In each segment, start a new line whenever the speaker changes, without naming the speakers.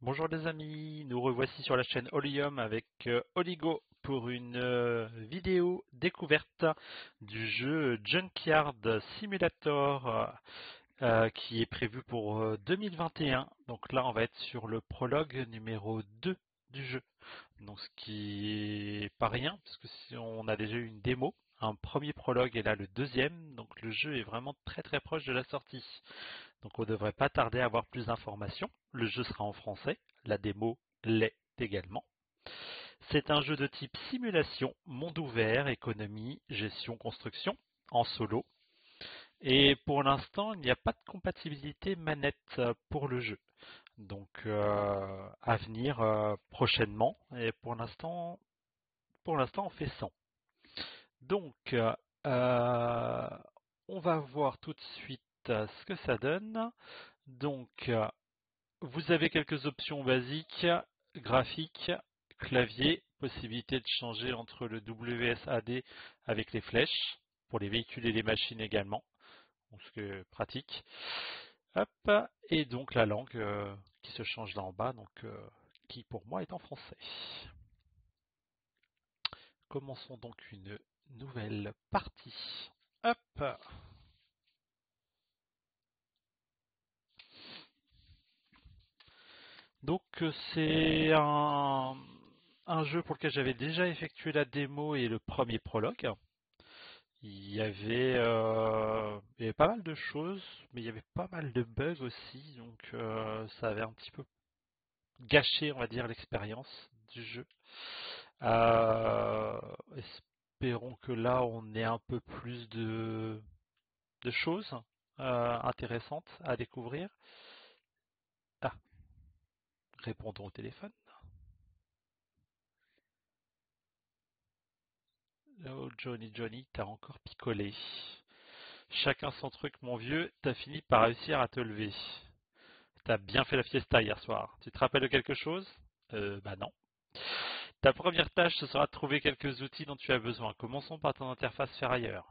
Bonjour les amis, nous revoici sur la chaîne Olium avec euh, Oligo pour une euh, vidéo découverte du jeu Junkyard Simulator euh, qui est prévu pour 2021. Donc là on va être sur le prologue numéro 2 du jeu. Donc ce qui est pas rien parce que on a déjà eu une démo, un premier prologue et là le deuxième, donc le jeu est vraiment très très proche de la sortie. Donc on ne devrait pas tarder à avoir plus d'informations. Le jeu sera en français, la démo l'est également. C'est un jeu de type simulation, monde ouvert, économie, gestion, construction, en solo. Et pour l'instant, il n'y a pas de compatibilité manette pour le jeu. Donc euh, à venir euh, prochainement. Et pour l'instant, pour l'instant, on fait 100. Donc, euh, on va voir tout de suite ce que ça donne. Donc, vous avez quelques options basiques, graphique, clavier, possibilité de changer entre le WSAD avec les flèches, pour les véhicules et les machines également, ce qui est pratique. Hop, et donc la langue euh, qui se change là en bas, donc euh, qui pour moi est en français. Commençons donc une nouvelle partie. Hop Donc euh, c'est un, jeu pour lequel j'avais déjà effectué la démo et le premier prologue. Il y avait, euh, il y avait pas mal de choses, mais il y avait pas mal de bugs aussi, donc euh, ça avait un petit peu gâché, on va dire, l'expérience du jeu. espérons que là on ait un peu plus de choses intéressantes à découvrir. Répondons au téléphone. Oh Johnny Johnny, t'as encore picolé. Chacun son truc mon vieux, t'as fini par réussir à te lever. T'as bien fait la fiesta hier soir. Tu te rappelles de quelque chose? Euh, bah non. Ta première tâche, ce sera de trouver quelques outils dont tu as besoin. Commençons par ton interface ferrailleur.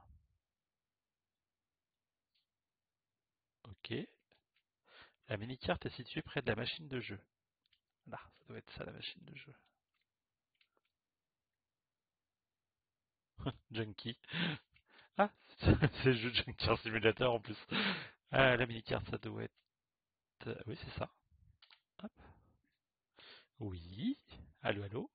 Ok. La mini-carte est située près de la machine de jeu. Là, ça doit être ça la machine de jeu. Junkie. Ah, c'est le jeu Junkie en simulateur en plus. Ah, la mini-carte, ça doit être... Euh, oui, c'est ça. Hop. Oui. Allô, allô.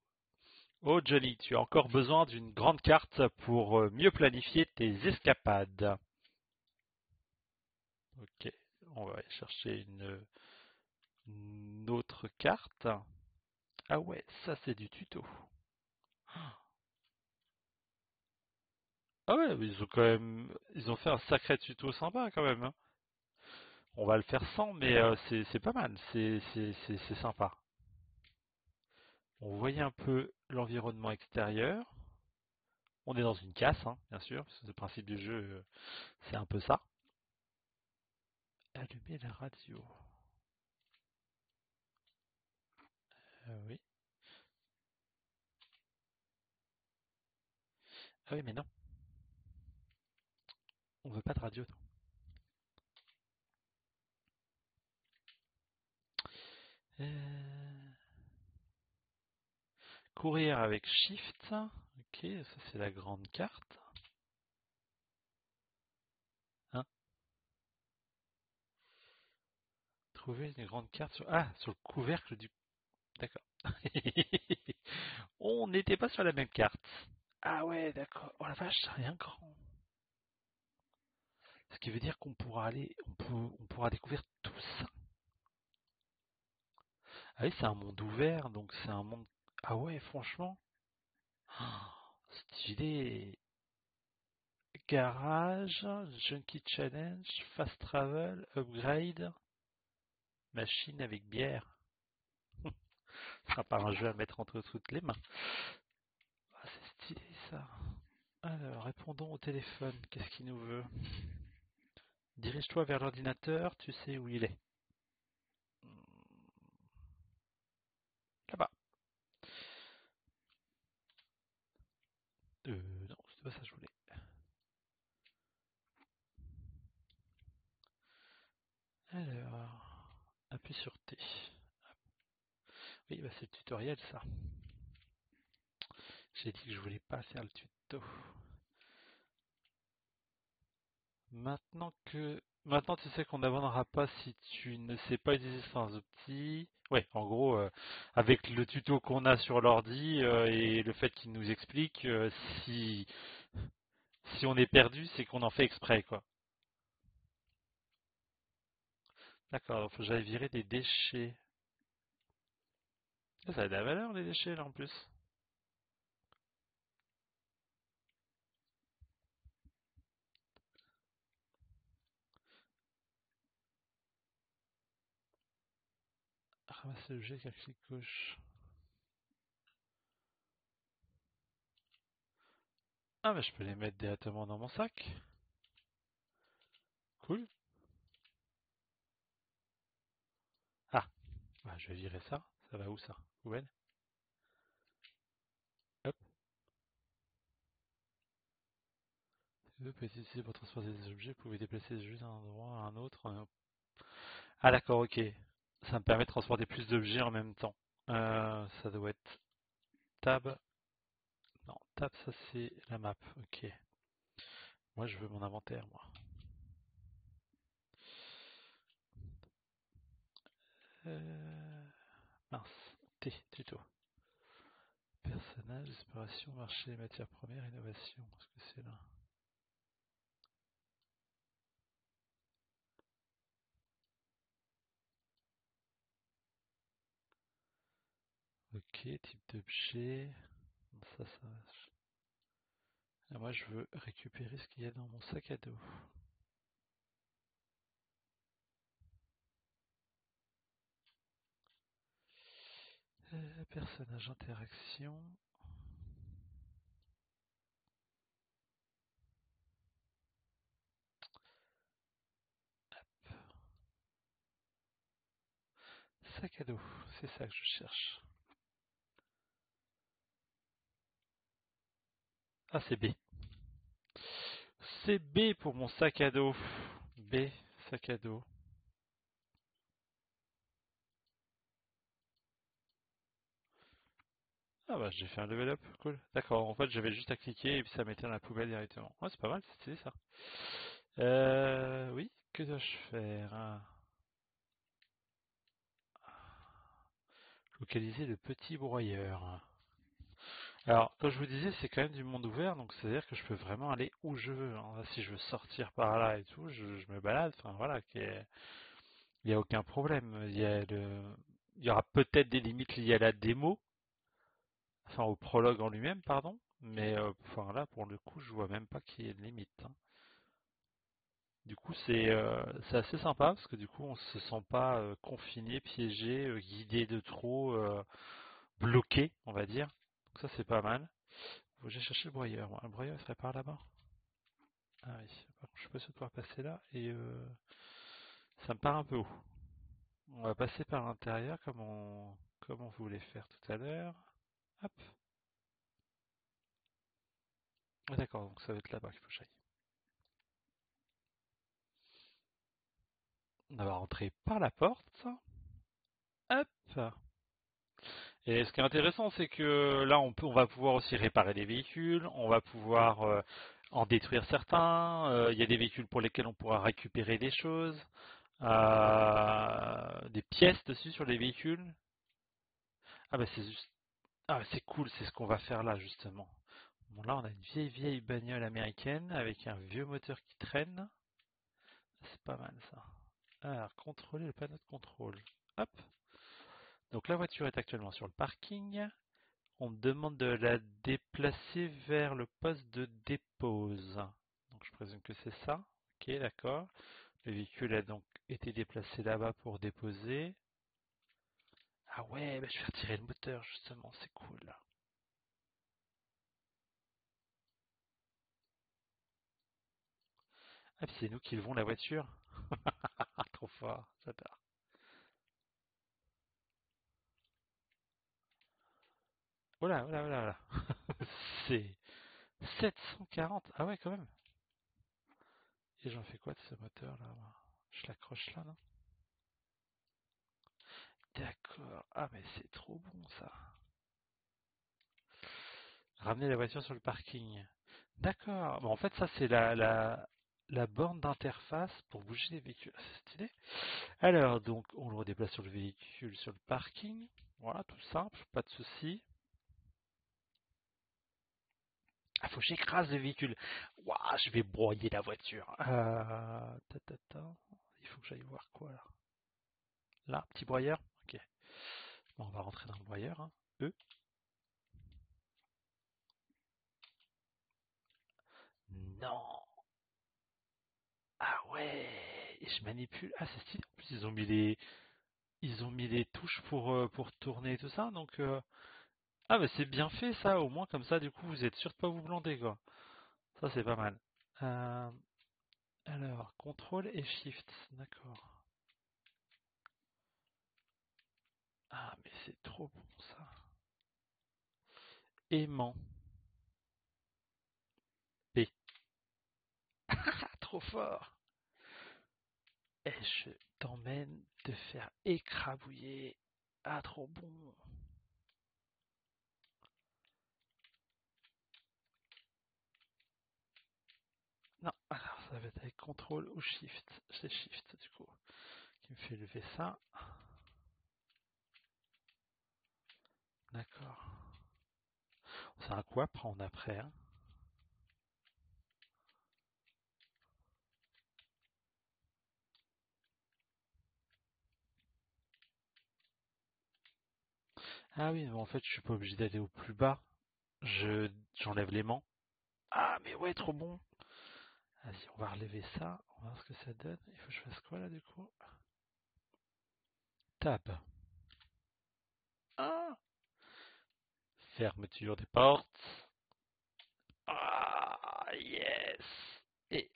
Oh Johnny, tu as encore besoin d'une grande carte pour euh, mieux planifier tes escapades. Ok, on va aller chercher une autre carte. Ah ouais, ça c'est du tuto. Ah ouais, ils ont quand même, ils ont fait un sacré tuto sympa quand même. Hein. On va le faire sans, mais euh, c'est pas mal, c'est sympa. On voyait un peu l'environnement extérieur. On est dans une casse, hein, bien sûr, parce que le principe du jeu, euh, c'est un peu ça. Allumer la radio. Euh, oui. Ah oui, mais non. On veut pas de radio. Euh, courir avec Shift. Ok, ça c'est la grande carte. Hein? Trouver une grande carte sur... Ah, sur le couvercle du D'accord. on n'était pas sur la même carte. Ah ouais, d'accord. Oh la vache, c'est rien grand. Ce qui veut dire qu'on pourra aller, on, pourra découvrir tout ça. Ah oui, c'est un monde ouvert, donc c'est un monde. Ah ouais, franchement. Oh, stylé. Garage, Junkie Challenge, Fast Travel, Upgrade, machine avec bière. Ce sera pas un jeu à mettre entre toutes les mains. Ah, c'est stylé ça. Alors, répondons au téléphone. Qu'est-ce qu'il nous veut? Dirige-toi vers l'ordinateur, tu sais où il est. Là-bas. Euh, non, c'est pas ça que je voulais. Alors, appuie sur T. Oui, bah c'est le tutoriel ça. J'ai dit que je voulais pas faire le tuto. Maintenant que maintenant tu sais qu'on n'abandonnera pas si tu ne sais pas utiliser sans outils. Ouais, en gros, euh, avec le tuto qu'on a sur l'ordi euh, et le fait qu'il nous explique, euh, si si on est perdu, c'est qu'on en fait exprès, quoi. D'accord, faut que j'aille virer des déchets. Ah, Ça a de la valeur les déchets là en plus. Ramasser l'objet avec un clic gauche. Ah, mais je peux les mettre directement dans mon sac. Cool. Ah, bah, je vais virer ça. Ça va où ça? Hop. Vous pouvez utiliser pour transporter des objets, vous pouvez déplacer juste d'un endroit à un autre. euh. Ah d'accord, ok. Ça me permet de transporter plus d'objets en même temps. Euh, ça doit être tab. Non, tab, ça c'est la map. Ok. Moi, je veux mon inventaire, moi. Euh. Tuto. Personnage, exploration, marché, matières premières, innovation. Est-ce que c'est là? Ok, type d'objet. Ça, ça. Et moi, je veux récupérer ce qu'il y a dans mon sac à dos. Personnage, interaction. Sac à dos, c'est ça que je cherche. Ah, c'est B. C'est B pour mon sac à dos. B, sac à dos. Ah bah j'ai fait un level up, cool. D'accord, en fait j'avais juste à cliquer et puis ça mettait dans la poubelle directement. Ouais, c'est pas mal, c'est ça. Euh, oui, que dois-je faire hein? Localiser le petit broyeur. Alors, comme je vous disais, c'est quand même du monde ouvert, donc c'est-à-dire que je peux vraiment aller où je veux. hein. Si je veux sortir par là et tout, je, me balade, enfin voilà, il n'y a aucun problème. Il y aura peut-être des limites liées à la démo, enfin au prologue en lui-même, pardon, mais euh, là, pour le coup, je vois même pas qu'il y ait de limite. hein. Du coup, c'est euh, c'est assez sympa parce que du coup, on se sent pas euh, confiné, piégé, guidé de trop, bloqué, on va dire. Donc ça, c'est pas mal. J'ai cherché le broyeur. Le broyeur, serait par là-bas. Ah oui. Par contre, je suis pas sûr pouvoir passer là et ça me part un peu haut. On va passer par l'intérieur comme on comme on voulait faire tout à l'heure. Hop. Ah, D'accord, donc ça va être là-bas qu'il faut que. On va rentrer par la porte. Hop. Et ce qui est intéressant, c'est que là, on peut, on va pouvoir aussi réparer des véhicules, on va pouvoir euh, en détruire certains. euh, Il y a des véhicules pour lesquels on pourra récupérer des choses, euh, des pièces dessus sur les véhicules. Ah bah c'est juste, ah c'est cool, c'est ce qu'on va faire là justement. Bon là, on a une vieille vieille bagnole américaine avec un vieux moteur qui traîne. C'est pas mal ça. Alors, contrôler le panneau de contrôle. Hop. Donc la voiture est actuellement sur le parking. On demande de la déplacer vers le poste de dépose. Donc je présume que c'est ça. Ok, d'accord. Le véhicule a donc été déplacé là-bas pour déposer. Ah ouais, bah, je vais retirer le moteur justement, c'est cool. Ah, c'est nous qui levons la voiture. Trop fort, j'adore. Oh là, oh là, oh là, oh là. C'est 740. Ah ouais, quand même. Et j'en fais quoi de ce moteur là Je l'accroche là, non? D'accord. Ah, mais c'est trop bon ça. Ramener la voiture sur le parking. D'accord. Bon, en fait, ça, c'est la, la, la borne d'interface pour bouger les véhicules. Ah, c'est stylé. Alors, donc, on le redéplace sur le véhicule, sur le parking. Voilà, tout simple, pas de souci. Ah, faut que j'écrase le véhicule. Waouh, je vais broyer la voiture. Euh, Il faut que j'aille voir quoi là? Là, petit broyeur? On va rentrer dans le broyeur. Hein. E. Non. Ah ouais. Et je manipule. Ah, c'est stylé. En plus, ils ont mis les, ils ont mis les touches pour euh, pour tourner et tout ça. Donc euh, ah mais c'est bien fait ça. Au moins comme ça, du coup, vous êtes sûr de pas vous blander quoi. Ça c'est pas mal. Euh, alors, contrôle et shift. D'accord. Ah, mais c'est trop bon ça. Aimant. P. trop fort. Et je t'emmène te faire écrabouiller. Ah, trop bon. Non, alors ça va être avec contrôle ou shift. C'est shift du coup qui me fait lever ça. D'accord. Quoi prendre après hein Ah oui, mais en fait, je suis pas obligé d'aller au plus bas. Je j'enlève l'aimant. Ah mais ouais, trop bon. Vas-y, on va relever ça. On va voir ce que ça donne. Il faut que je fasse quoi là du coup? Tab. Ah Fermeture des portes. Ah, yes Et...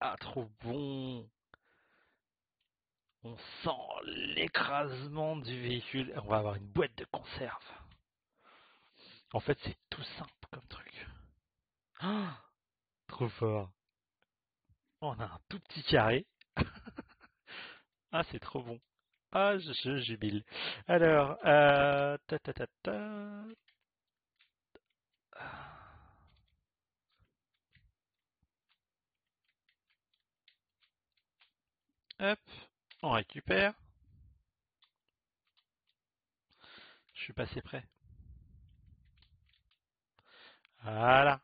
Ah, trop bon On sent l'écrasement du véhicule. On va avoir une boîte de conserve. En fait, c'est tout simple comme truc. Ah, trop fort. On a un tout petit carré. ah, c'est trop bon. Ah, je, jubile. Alors, euh, ta ta ta ta. Hop, on récupère. Je suis passé près. Voilà.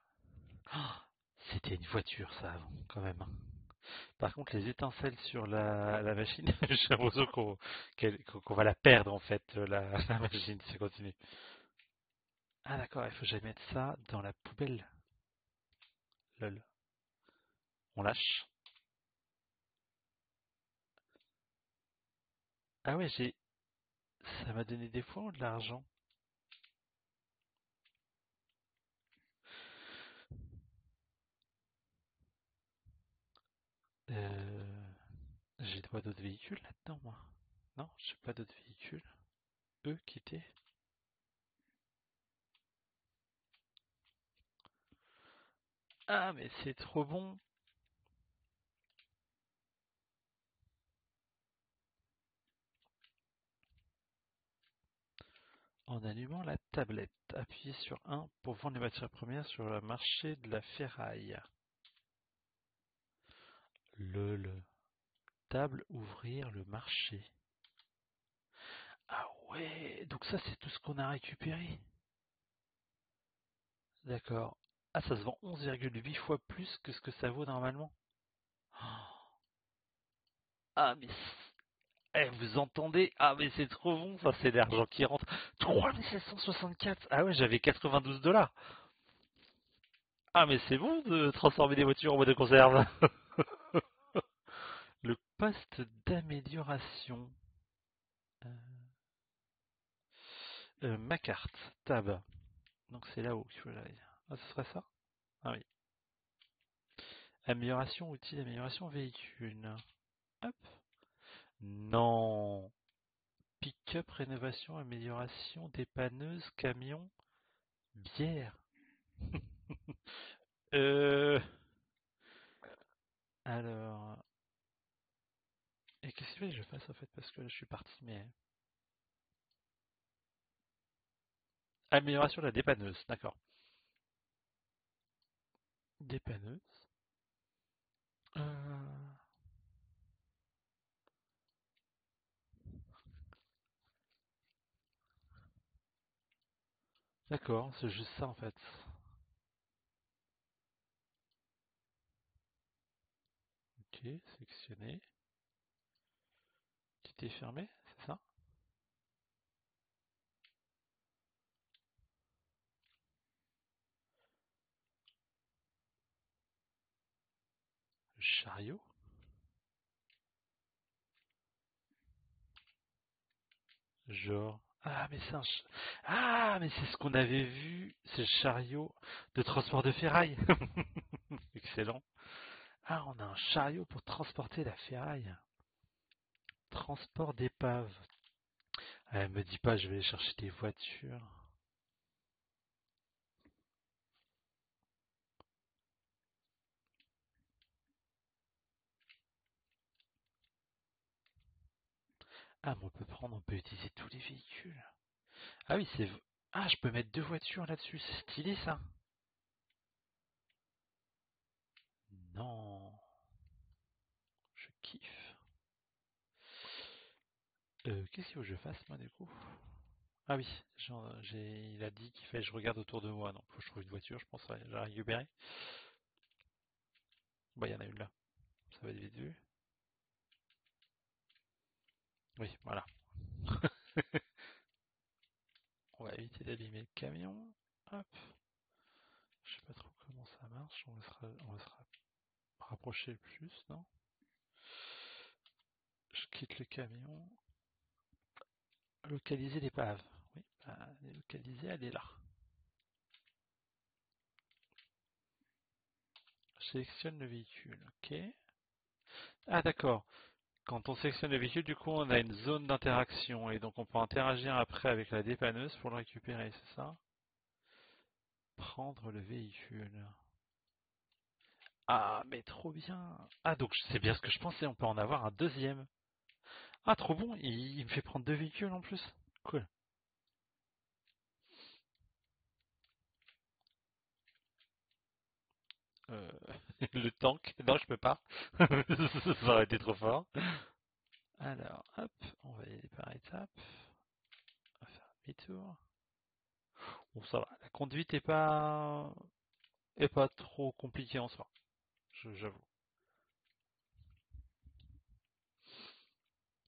Oh, c'était une voiture ça avant, quand même. Par contre, les étincelles sur la, machine, j'ai l'impression qu'on va la perdre en fait, la, la machine, ça continue. Ah d'accord, il faut que j'aille mettre ça dans la poubelle. Lol. On lâche. Ah ouais, j'ai... Ça m'a donné des fois de l'argent. Euh, j'ai pas d'autres véhicules là-dedans, moi. Non, j'ai pas d'autres véhicules. Eux, quitter. Ah, mais c'est trop bon. En allumant la tablette, appuyez sur 1 pour vendre les matières premières sur le marché de la ferraille. Le Table ouvrir le marché. Ah ouais, donc ça c'est tout ce qu'on a récupéré. D'accord. Ah ça se vend 11,8 fois plus que ce que ça vaut normalement. Ah mais eh, vous entendez? Ah mais c'est trop bon, ça c'est l'argent qui rentre. 3764 Ah ouais, j'avais 92 dollars. Ah mais c'est bon de transformer des voitures en boîte de conserve. Poste d'amélioration. Euh, euh, ma carte, tab. Donc c'est là-haut qu'il faut aller. Ah, ce serait ça? Ah oui. Amélioration outil d'amélioration véhicule. Hop. Non. Pick-up, rénovation, amélioration, dépanneuse, camion, bière. euh... Alors, Et qu'est-ce que je fasse en fait Parce que je suis parti, mais... Amélioration de la dépanneuse, d'accord. Dépanneuse. Euh, D'accord, c'est juste ça en fait. Ok, sélectionné. Fermé, c'est ça? Chariot? Genre... Ah, mais c'est Ah, mais c'est ce qu'on avait vu, le chariot de transport de ferraille. Excellent. Ah, on a un chariot pour transporter la ferraille. Transport d'épave. Ah, me dis pas, je vais chercher des voitures. Ah, mais on peut prendre, on peut utiliser tous les véhicules. Ah oui, c'est... Ah, je peux mettre deux voitures là-dessus, c'est stylé ça. Non, je kiffe. Euh, qu'est-ce qu'il faut que je fasse moi du coup? Ah oui, il a dit qu'il fallait que je regarde autour de moi, donc faut que je trouve une voiture, je pense, ouais, j'ai récupéré. Bah, il y en a une là, ça va être vite vu. Oui, voilà. On va éviter d'abîmer le camion. Hop. Je sais pas trop comment ça marche, on va se, ra- on va se ra- rapprocher le plus, non? Je quitte le camion. Localiser l'épave. Oui, elle est localisée, elle est là. Je sélectionne le véhicule, ok. Ah d'accord. Quand on sélectionne le véhicule, du coup, on a une zone d'interaction et donc on peut interagir après avec la dépanneuse pour le récupérer, c'est ça? Prendre le véhicule. Ah, mais trop bien. Ah, donc c'est bien ce que je pensais, on peut en avoir un deuxième. Ah, trop bon, il, il me fait prendre deux véhicules en plus. Cool. Euh, le tank, non, je peux pas. Ça aurait été trop fort. Alors, hop, on va y aller par étapes. On va faire un demi-tour. Bon, ça va. La conduite est pas, est pas trop compliquée en soi. J'avoue.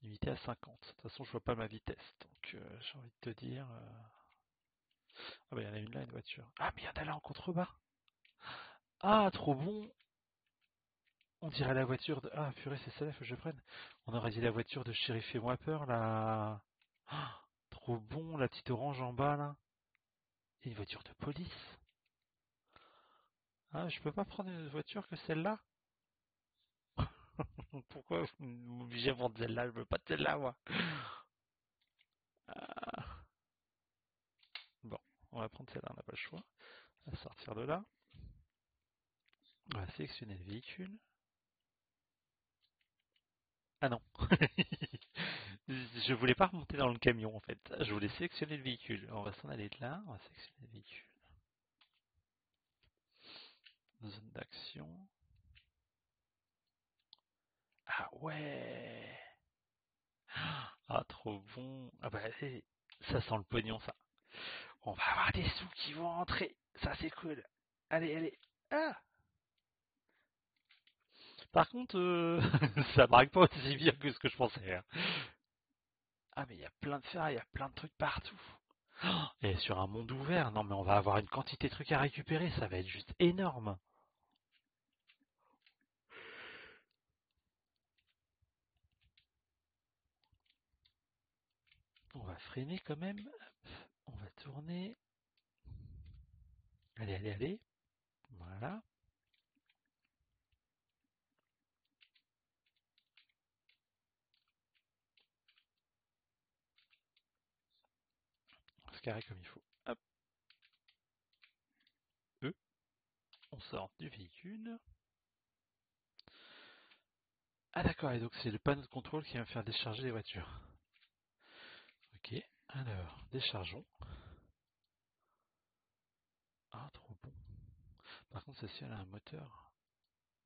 Limité à 50. De toute façon, je vois pas ma vitesse. Donc, euh, j'ai envie de te dire. euh, Ah, bah, il y en a une là, une voiture. Ah, mais il y en a là en contrebas. Ah, trop bon. On dirait la voiture de. Ah, purée, c'est celle-là, que je prenne. On aurait dit la voiture de Sheriff et peur, là. Ah, trop bon, la petite orange en bas, là. Et une voiture de police. Ah, je peux pas prendre une voiture que celle-là? Pourquoi vous m'obligez à prendre celle-là? Je veux pas de celle-là, moi. Ah. Bon, on va prendre celle-là, on n'a pas le choix. On va sortir de là. On va sélectionner le véhicule. Ah non. Je voulais pas remonter dans le camion en fait. Je voulais sélectionner le véhicule. On va s'en aller de là. On va sélectionner le véhicule. Zone d'action. Ah ouais. Ah trop bon. Ah bah eh, ça sent le pognon ça. On va avoir des sous qui vont rentrer. Ça c'est cool. Allez, allez. Ah Par contre, euh, ça braque pas aussi bien que ce que je pensais. hein. Ah mais il y a plein de fer, il y a plein de trucs partout. Et sur un monde ouvert, non mais on va avoir une quantité de trucs à récupérer, ça va être juste énorme. Quand même. On va tourner. Allez, allez, allez. Voilà. On se carrer comme il faut. Hop. E. On sort du véhicule. Ah d'accord, et donc c'est le panneau de contrôle qui va me faire décharger les voitures. Ok, alors, déchargeons. Ah, trop bon. Par contre, celle-ci, elle a un moteur.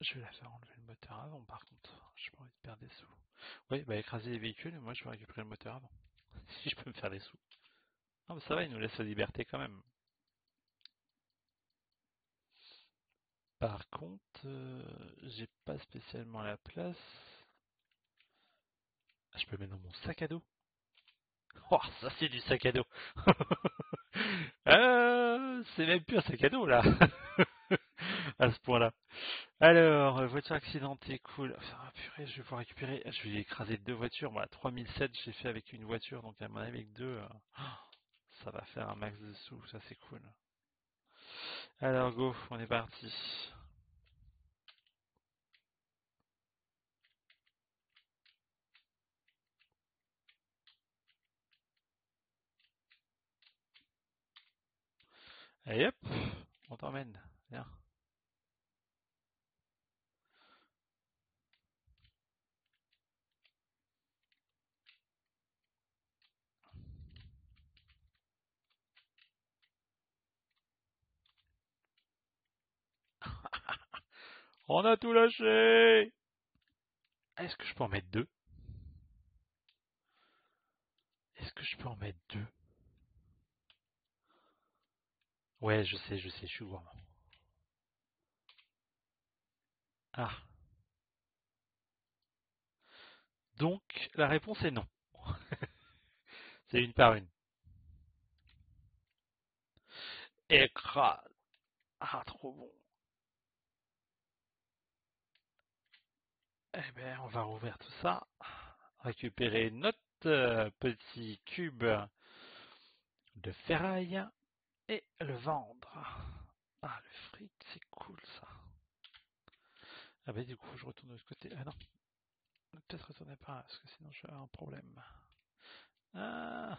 Je vais la faire enlever le moteur avant, par contre. Je pas envie de perdre des sous. Oui, bah écraser les véhicules, et moi je vais récupérer le moteur avant. si je peux me faire des sous. Ah, mais ça va, il nous laisse la liberté quand même. Par contre, euh, j'ai pas spécialement la place. Ah, je peux mettre dans mon sac à dos. Oh, ça c'est du sac à dos. euh, c'est même plus un sac à dos là. à ce point-là. Alors, euh, voiture accidentée, cool. Enfin, purée, je vais pouvoir récupérer. Je vais écraser deux voitures. Voilà, 3007, j'ai fait avec une voiture, donc à mon avis, avec deux, euh, ça va faire un max de sous. Ça, c'est cool. Alors, go, on est parti. Allez hop, on t'emmène. Viens. On a tout lâché Est-ce que je peux en mettre deux? Est-ce que je peux en mettre deux? Ouais, je sais, je sais, je suis gourmand. Ah. Donc, la réponse est non. C'est une par une. Écrase. Ah, trop bon. Eh bien, on va rouvrir tout ça. Récupérer notre euh, petit cube de ferraille et le vendre. Ah, le fric, c'est cool ça. Ah bah du coup, je retourne de l'autre côté. Ah non. Peut-être retourner par là, parce que sinon je vais avoir un problème. Ah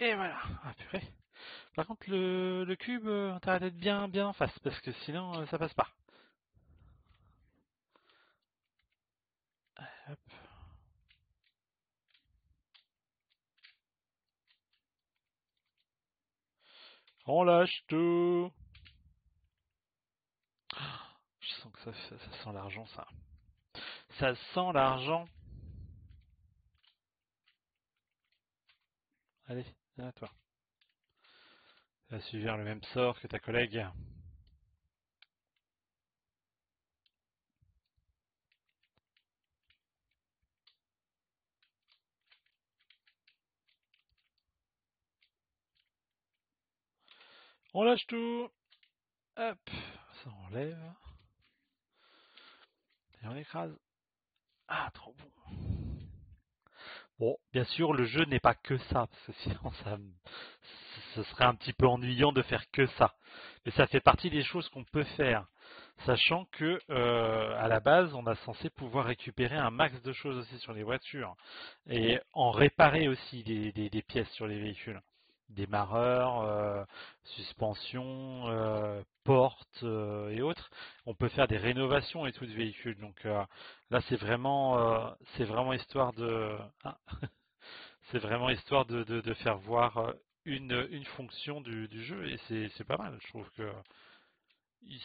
Et voilà, ah purée. Par contre, le, cube, euh, intérêt d'être bien, bien en face, parce que sinon, euh, ça passe pas. Hop. On lâche tout. Je sens que ça sent l'argent, ça. Ça sent l'argent. Allez. À toi. Tu vas subir le même sort que ta collègue. On lâche tout. Hop, ça enlève. Et on écrase. Ah, trop bon. Bon, bien sûr, le jeu n'est pas que ça, parce que sinon ça, ce serait un petit peu ennuyant de faire que ça. Mais ça fait partie des choses qu'on peut faire, sachant que euh, à la base, on a censé pouvoir récupérer un max de choses aussi sur les voitures et en réparer aussi des pièces sur les véhicules démarreur, euh, suspension, euh, porte euh, et autres. On peut faire des rénovations et tout de véhicules. Donc là, c'est vraiment, c'est vraiment histoire de, ah, c'est vraiment histoire de, de, faire voir une, une fonction du, du jeu et c'est pas mal. Je trouve que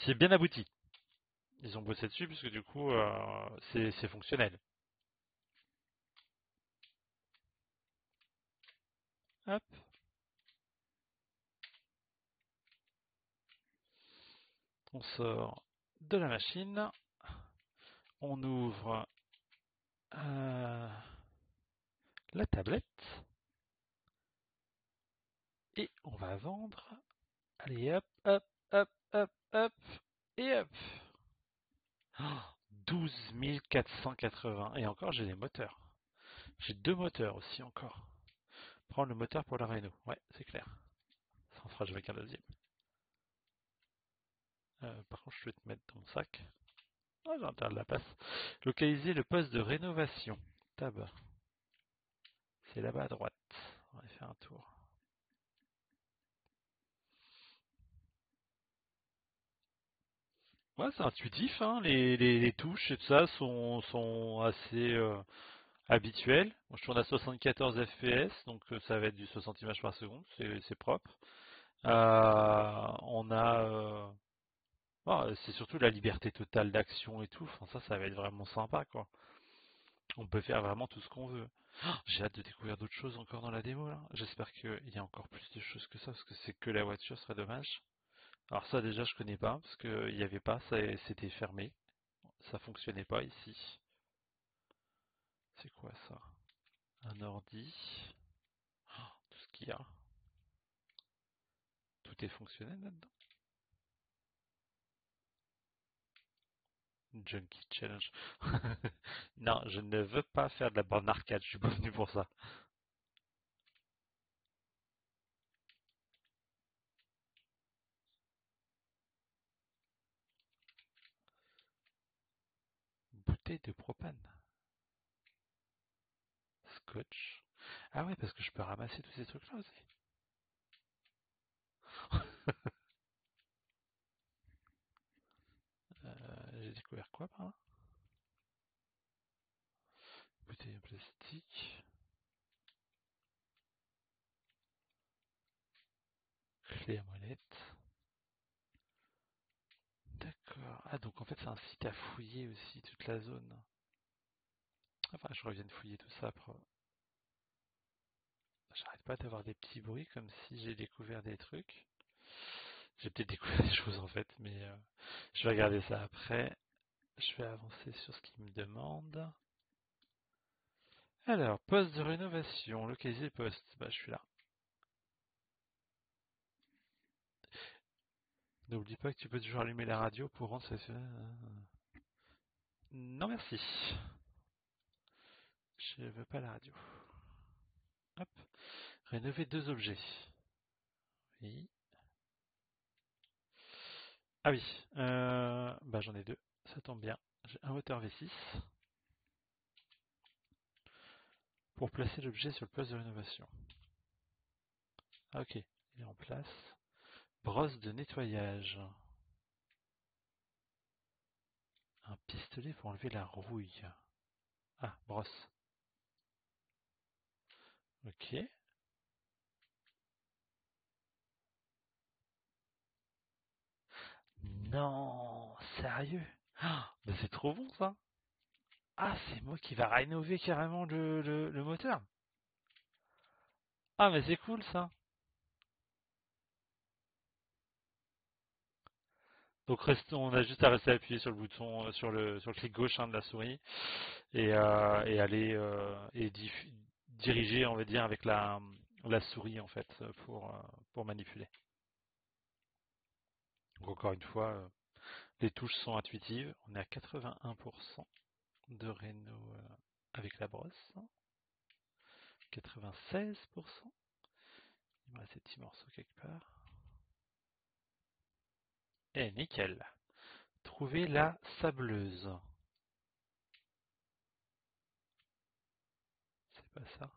c'est bien abouti. Ils ont bossé dessus puisque du coup, c'est fonctionnel. Hop. On sort de la machine. On ouvre euh, la tablette. Et on va vendre. Allez, hop, hop, hop, hop, hop. Et hop. 12 480. Et encore, j'ai les moteurs. J'ai deux moteurs aussi encore. Prendre le moteur pour la Renault. Ouais, c'est clair. On fera jouer qu'un deuxième. Euh, par contre, je vais te mettre dans mon sac. Ah, de la place. Localiser le poste de rénovation. Tab. C'est là-bas à droite. On va faire un tour. Ouais, c'est intuitif, hein. les, touches et tout ça sont, assez euh, habituelles. je tourne à 74 fps, donc euh, ça va être du 60 images par seconde, c'est propre. On a... Oh, c'est surtout la liberté totale d'action et tout, enfin, ça, ça va être vraiment sympa, quoi. On peut faire vraiment tout ce qu'on veut. Oh, j'ai hâte de découvrir d'autres choses encore dans la démo, là. J'espère qu'il y a encore plus de choses que ça, parce que c'est que la voiture, ce serait dommage. Alors ça déjà je connais pas parce qu'il n'y avait pas, c'était fermé. Ça fonctionnait pas ici. C'est quoi ça? Un ordi. Oh, tout ce qu'il y a. Tout est fonctionnel là-dedans? Junkie Challenge. non, je ne veux pas faire de la borne arcade, je suis pas venu pour ça. bouteille de propane. Scotch. Ah ouais, parce que je peux ramasser tous ces trucs-là aussi. Euh, j'ai quoi par là? Bouteille en plastique. Clé à molette. D'accord. Ah, donc en fait, c'est un site à fouiller aussi, toute la zone. Enfin, je reviens de fouiller tout ça après. J'arrête pas d'avoir des petits bruits comme si j'ai découvert des trucs. J'ai peut-être découvert des choses en fait, mais euh, je vais regarder ça après. Je vais avancer sur ce qu'il me demande. Alors, poste de rénovation, localiser poste. Bah, je suis là. N'oublie pas que tu peux toujours allumer la radio pour rendre ça. Non merci. Je veux pas la radio. Hop. Rénover deux objets. Oui. Ah oui. Euh, bah j'en ai deux. Ça tombe bien. J'ai un moteur V6. Pour placer l'objet sur le poste de rénovation. Ah ok. Il est en place. Brosse de nettoyage. Un pistolet pour enlever la rouille. Ah, brosse. Ok. Non, sérieux? Ah, Mais c'est trop bon ça. Ah, c'est moi qui va rénover carrément le, moteur. Ah, mais c'est cool ça. Donc on a juste à rester appuyé sur le bouton, euh, sur le sur le clic gauche hein, de la souris et, euh, aller euh, et diriger, on va dire, avec la, la souris en fait pour pour manipuler. Donc encore une fois, les touches sont intuitives. On est à 81% de Renault avec la brosse. 96%. Il me reste ces petits morceaux quelque part. Eh, nickel. Trouver la sableuse. C'est pas ça.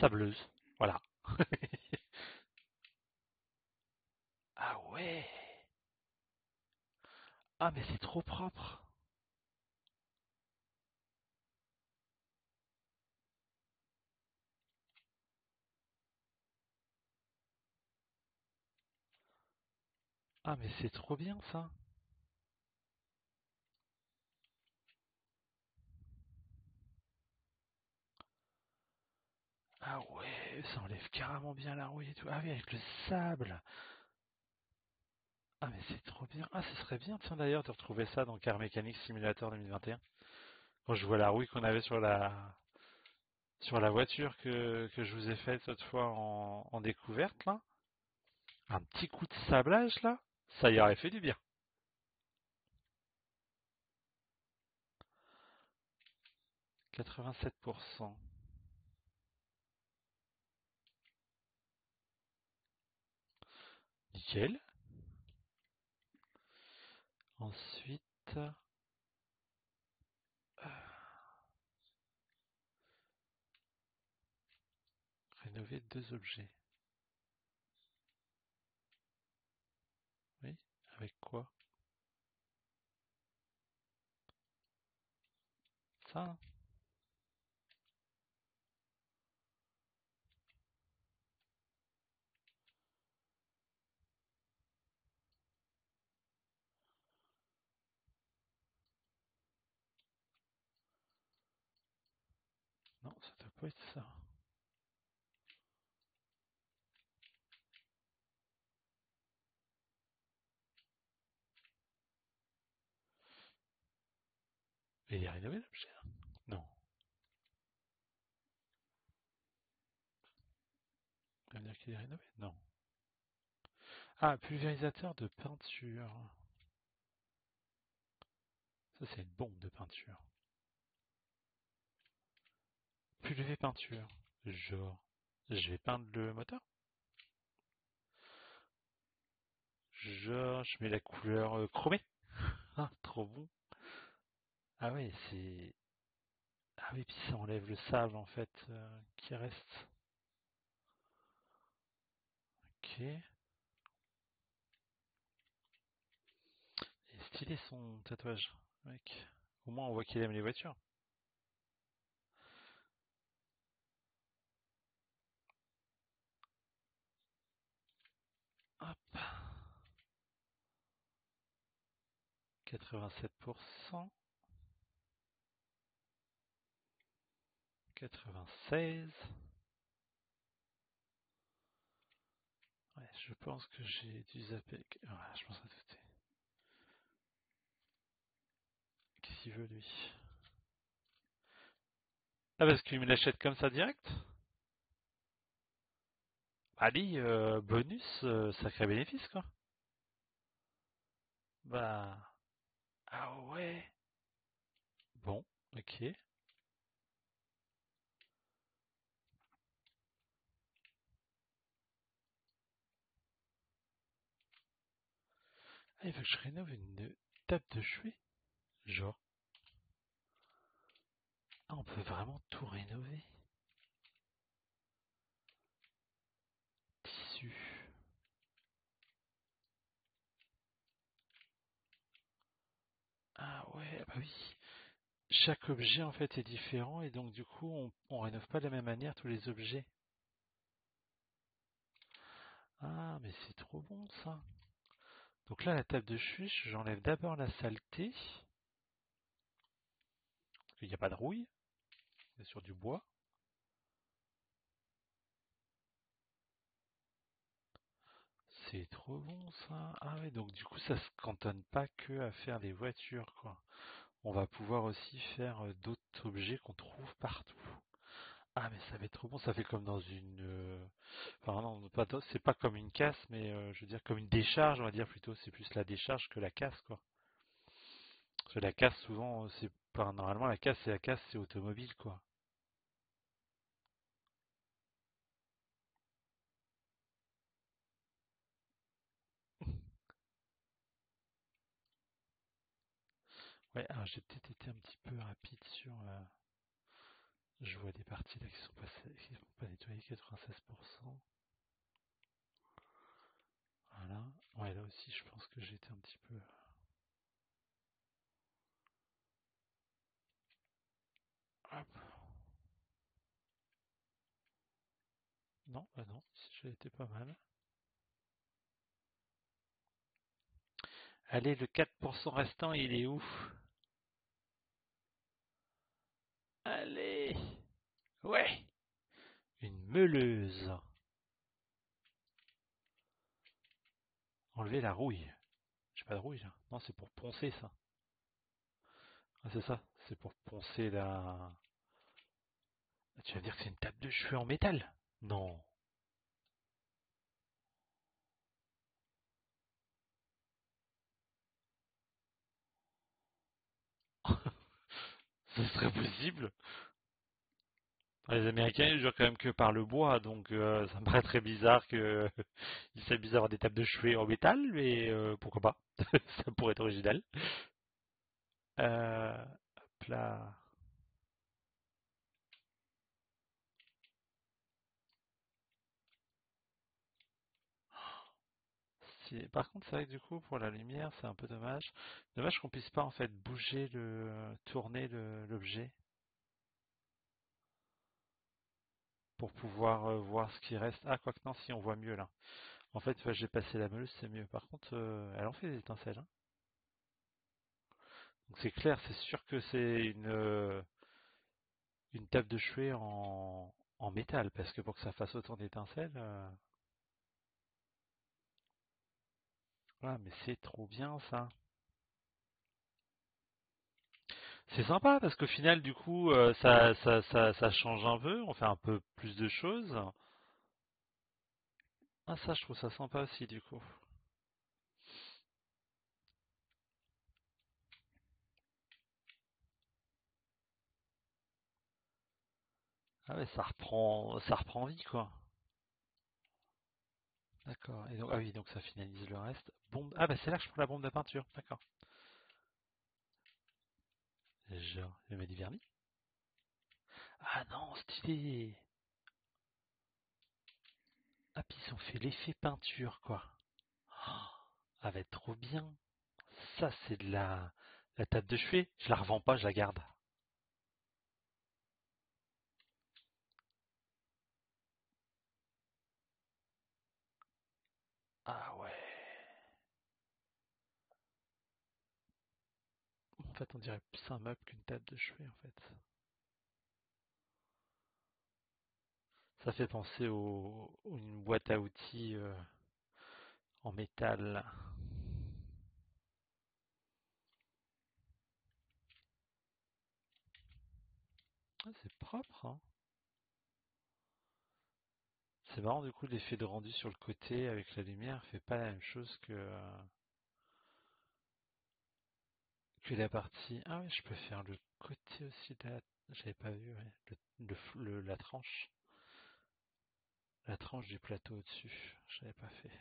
Sableuse. Voilà. ah Ah mais c'est trop propre. Ah mais c'est trop bien ça. Ah ouais, ça enlève carrément bien la rouille et tout. Ah oui, avec le sable. Ah mais c'est trop bien. Ah ce serait bien tiens d'ailleurs de retrouver ça dans Car Mechanic Simulator 2021. Quand je vois la rouille qu'on avait sur la sur la voiture que, je vous ai faite cette fois en, en découverte là. Un petit coup de sablage là, ça y aurait fait du bien. Quatre-vingt-sept pour cent. Nickel. Ensuite, euh, rénover deux objets. Oui, avec quoi? Ça Mais il est rénové l'objet Non. Ça veut dire qu'il est rénové? Non. Ah, pulvérisateur de peinture. Ça, c'est une bombe de peinture. Pulvé peinture. Genre, je vais peindre le moteur Genre, je mets la couleur euh, chromée. Ah, trop bon. Ah oui, c'est... Ah oui, puis ça enlève le sable, en fait, euh, qui reste. Ok. Est stylé son tatouage, mec. Au moins, on voit qu'il aime les voitures. Hop. 87%. 96. Ouais, je pense que j'ai dû zapper. Voilà, je pense à douter. Qu'est-ce qu'il veut lui? Ah parce qu'il me l'achète comme ça direct? Allez, euh, bonus, euh, sacré bénéfice quoi. Bah... Ah ouais Bon, ok. Ah, il veut que je rénove une table de chevet Genre. Ah, on peut vraiment tout rénover. Ah ouais, bah oui. Chaque objet en fait est différent et donc du coup on, on rénove pas de la même manière tous les objets. Ah mais c'est trop bon ça. Donc là la table de chuche, j'enlève d'abord la saleté. Il n'y a pas de rouille. C'est sur du bois. C'est trop bon ça. Ah oui, donc du coup ça se cantonne pas que à faire des voitures quoi. On va pouvoir aussi faire euh, d'autres objets qu'on trouve partout. Ah mais ça va être trop bon, ça fait comme dans une... euh, Enfin non, c'est pas comme une casse, mais euh, je veux dire comme une décharge, on va dire plutôt. C'est plus la décharge que la casse quoi. Parce que la casse souvent, c'est pas... Normalement la casse c'est la casse, c'est automobile quoi. Alors j'ai peut-être été un petit peu rapide sur... euh, Je vois des parties là qui sont qui sont pas nettoyées, 96%. Voilà. Ouais, là aussi, je pense que été un petit peu... Hop. Non, bah non, j'ai été pas mal. Allez, le 4% restant, il est où Allez Ouais Une meuleuse. Enlever la rouille. J'ai pas de rouille. Non, c'est pour poncer ça. Ah, c'est ça. C'est pour poncer la... Ah, Tu vas me dire que c'est une table de cheveux en métal? Non. Ce serait possible? Les Américains, ils jouent quand même que par le bois, donc euh, ça me paraît très bizarre que ils s'amusent à avoir des tables de chevet en métal, mais euh, pourquoi pas? Ça pourrait être original. Euh, hop là. Par contre, c'est vrai que du coup, pour la lumière, c'est un peu dommage. Dommage qu'on puisse pas en fait bouger le, tourner l'objet pour pouvoir euh, voir ce qui reste. Ah, quoi que non, si on voit mieux là. En fait, j'ai passé la meuleuse, c'est mieux. Par contre, euh, elle en fait des étincelles. hein. Donc c'est clair, c'est sûr que c'est une, euh, une table de chevet en, en métal, parce que pour que ça fasse autant d'étincelles, euh, voilà, mais c'est trop bien ça. C'est sympa parce qu'au final, du coup, euh, ça, change un peu, on fait un peu plus de choses. Ah, ça, je trouve ça sympa aussi, du coup. Ah ouais, ça reprend, ça reprend vie, quoi. D'accord. Et donc, ah oui, donc ça finalise le reste. Bombe. Ah bah c'est là que je prends la bombe de peinture. D'accord. Genre, je mets du vernis. Ah non, stylé. Ah, puis ils ont fait l'effet peinture, quoi. Ah, va être trop bien. Ça, c'est de la, la table de chevet. Je la revends pas, je la garde. Ah ouais. En fait, on dirait plus un meuble qu'une table de chevet, en fait. Ça fait penser au, une boîte à outils euh, en métal. Ah, c'est propre, hein. C'est marrant, du coup, l'effet de rendu sur le côté avec la lumière fait pas la même chose que, euh, la partie. Ah ouais, je peux faire le côté aussi de la. J'avais pas vu. Le, le- la tranche. La tranche du plateau au-dessus. J'avais pas fait.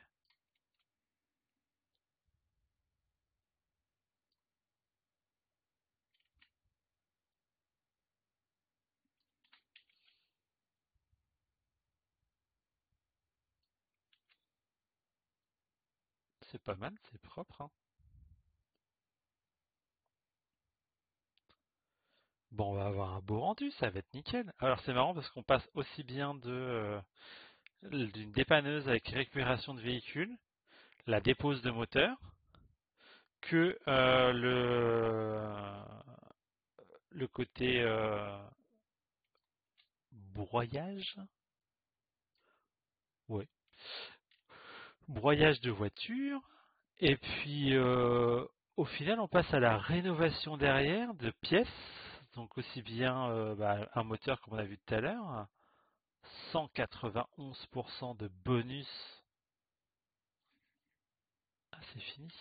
C'est pas mal, c'est propre, hein. Bon, on va avoir un beau rendu, ça va être nickel. Alors c'est marrant parce qu'on passe aussi bien euh, d'une dépanneuse avec récupération de véhicules, la dépose de moteur, que euh, le côté euh, broyage, ouais, broyage de voiture. Et puis au final, on passe à la rénovation derrière de pièces, donc aussi bien euh, bah, un moteur comme on a vu tout à l'heure, 191% de bonus. Ah, c'est fini.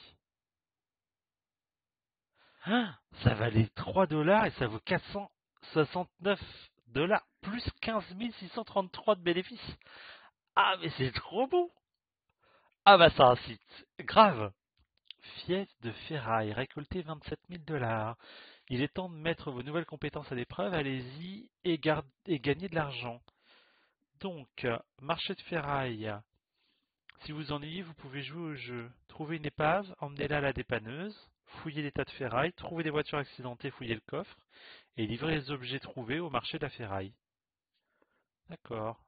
Ah, ça valait 3 dollars et ça vaut 469 dollars plus 15 633 de bénéfices. Ah, mais c'est trop beau. Ah bah ça incite. Grave. Fief de ferraille, récolté 27 000 dollars. Il est temps de mettre vos nouvelles compétences à l'épreuve, allez-y et, gagnez de l'argent. Donc, euh, marché de ferraille. Si vous ennuyez, vous pouvez jouer au jeu. Trouvez une épave, emmenez-la à la dépanneuse, fouillez les tas de ferraille, trouvez des voitures accidentées, fouillez le coffre, et livrez les objets trouvés au marché de la ferraille. D'accord.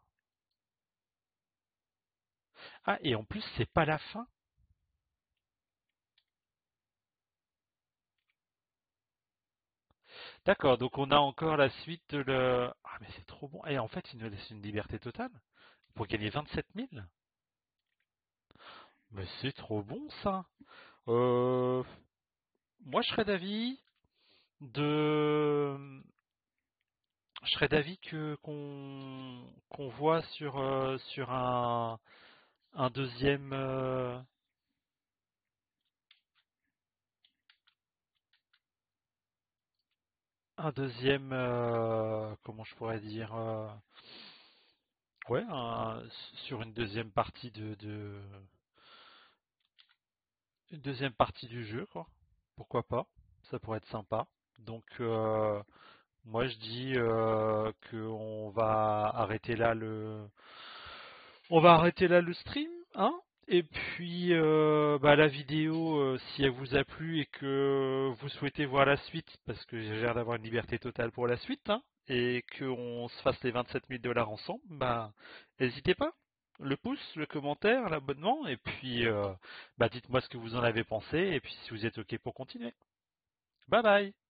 Ah, et en plus, c'est pas la fin. D'accord, donc on a encore la suite de le... Ah, mais c'est trop bon. Et en fait, il nous laisse une liberté totale pour gagner 27 000. Mais c'est trop bon, ça. Euh, moi, je serais d'avis de... Je serais d'avis que qu'on voit sur euh, sur un un deuxième euh, un deuxième, euh, comment je pourrais dire, euh, ouais, sur une deuxième partie de, de, une deuxième partie du jeu, quoi. Pourquoi pas? Ça pourrait être sympa. Donc, euh, moi je dis qu'on va arrêter là le, on va arrêter là le stream, hein et puis euh, bah, la vidéo, euh, si elle vous a plu et que vous souhaitez voir la suite, parce que j'ai l'air d'avoir une liberté totale pour la suite, hein, et qu'on se fasse les 27 000 dollars ensemble, bah n'hésitez pas. Le pouce, le commentaire, l'abonnement, et puis euh, bah, dites-moi ce que vous en avez pensé, et puis si vous êtes OK pour continuer. Bye bye